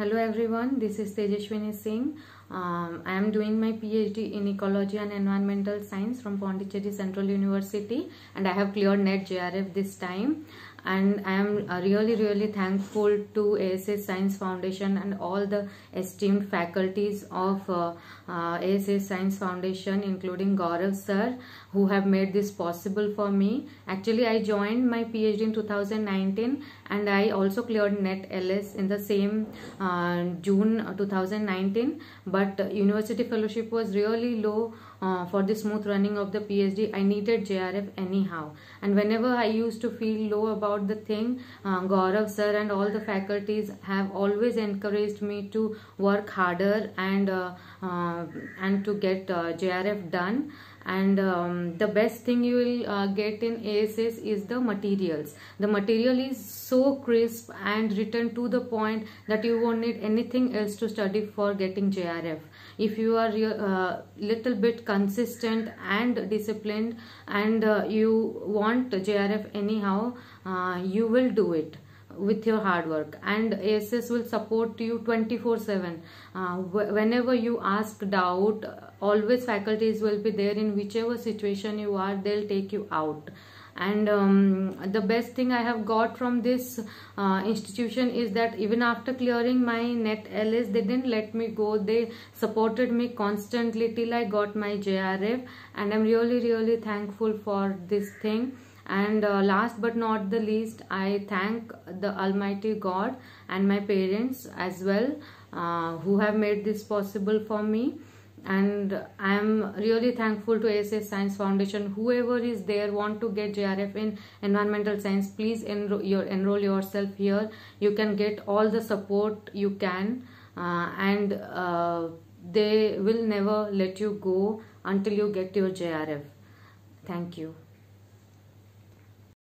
Hello everyone, this is Tejaswini Singh. Um, I am doing my PhD in Ecology and Environmental Science from Pondicherry Central University and I have cleared NET JRF this time and I am uh, really really thankful to ASS Science Foundation and all the esteemed faculties of uh, uh, ASS Science Foundation including Gaurav sir who have made this possible for me. Actually I joined my PhD in 2019 and I also cleared NET LS in the same uh, June 2019 but university fellowship was really low uh, for the smooth running of the PhD. I needed JRF anyhow and whenever I used to feel low about the thing uh, Gaurav sir and all the faculties have always encouraged me to work harder and uh, uh and to get uh, JRF done and um, the best thing you will uh, get in ASS is the materials. The material is so crisp and written to the point that you won't need anything else to study for getting JRF. If you are a uh, little bit consistent and disciplined and uh, you want JRF anyhow, uh, you will do it with your hard work. And ASS will support you 24 7 uh, whenever you ask doubt always faculties will be there. In whichever situation you are they'll take you out. And um, the best thing I have got from this uh, institution is that even after clearing my net LS they didn't let me go. They supported me constantly till I got my JRF and I'm really really thankful for this thing and uh, last but not the least i thank the almighty god and my parents as well uh, who have made this possible for me and i am really thankful to ASS Science Foundation. Whoever is there want to get JRF in environmental science, please enroll, your, enroll yourself here. You can get all the support you can, uh, and uh, they will never let you go until you get your JRF. Thank you.